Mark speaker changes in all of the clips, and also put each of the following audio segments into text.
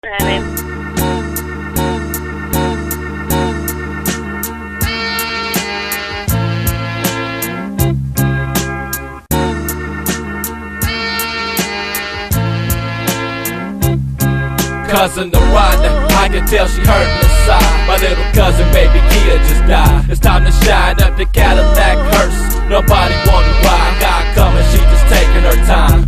Speaker 1: Cousin the Rhonda, I can tell she hurt inside. My little cousin, baby Kia, just died. It's time to shine up the Cadillac hearse. Nobody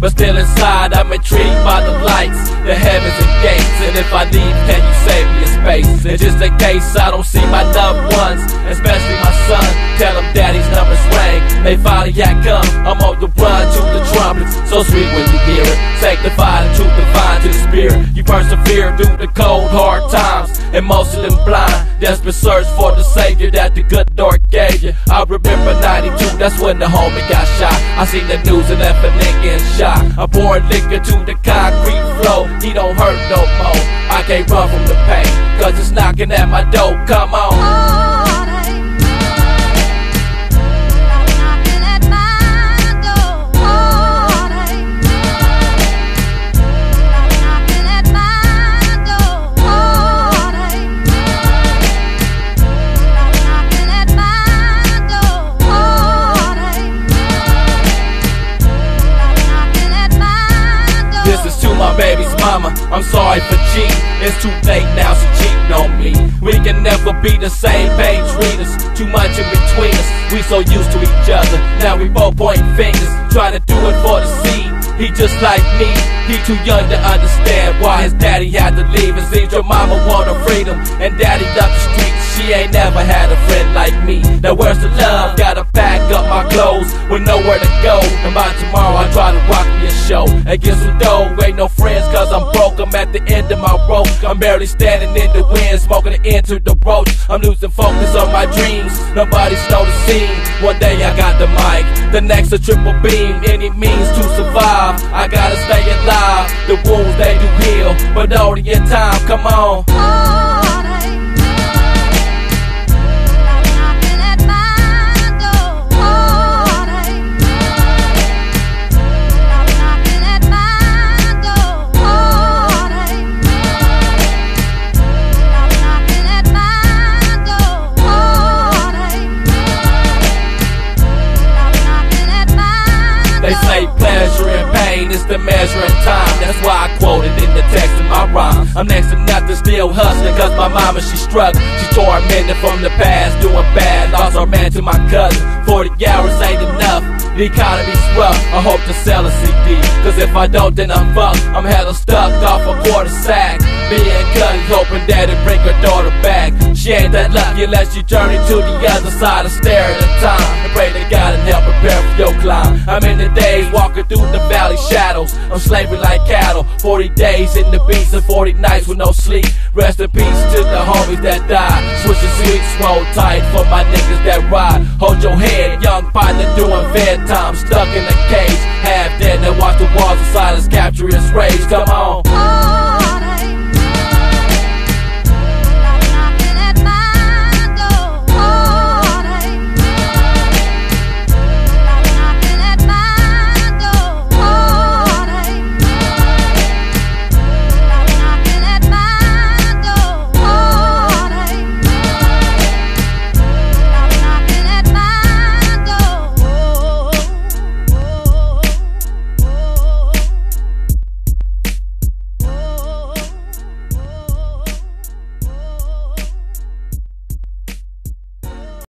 Speaker 1: But still inside, I'm intrigued by the lights, the heavens and gates. And if I leave, can you save me a space? And just in case I don't see my loved ones, especially my son, tell him daddy's numbers rang. They finally had I'm on the run to the trumpets. So sweet when you hear it, sanctified and truth divine to the spirit. You persevere through the cold, hard times, and most of them blind. Desperate search for the savior that the good Lord gave you. I remember 92, that's when the homie got shot. I seen the news and left a nigga in shock. I'm pouring liquor to the concrete flow. He don't hurt no more. I can't run from the pain, cause it's knocking at my door. Come on. I'm sorry for cheating. It's too late now, she cheating on me. We can never be the same page readers. Too much in between us. We so used to each other. Now we both point fingers, trying to do it for the seed. He just like me, he too young to understand why his daddy had to leave. It seems your mama wanted freedom, and daddy left the streets. She ain't never had a friend like me. Now where's the love? Gotta pack up my clothes with nowhere to go. And by tomorrow and get some dough. Ain't no friends cause I'm broke. I'm at the end of my rope. I'm barely standing in the wind, smoking the end to the roach. I'm losing focus on my dreams. Nobody's noticing. One day I got the mic, the next a triple beam. Any means to survive. I gotta stay alive. The wounds they do heal, but only in time. Come on. Mama, she struck. She tormented from the past, doing bad. Lost her man to my cousin. 40 hours ain't enough. The economy's rough. I hope to sell a CD. Cause if I don't, then I'm fucked. I'm hella stuck off a quarter sack. Me and Cuddy hoping daddy bring her daughter back. She ain't that lucky unless she journey to the other side and stare at the time. And pray to God and help prepare for your climb. I'm in the days walking through the valley shadows. I'm slavery like cattle. 40 days in the beats and 40 nights with no sleep. Rest in peace to the homies that died. Switching sweets, roll tight for my niggas that ride. Hold your head, young partner doing fair time. Stuck in a cage, half dead and watch the walls of silence capture its rage. Come on.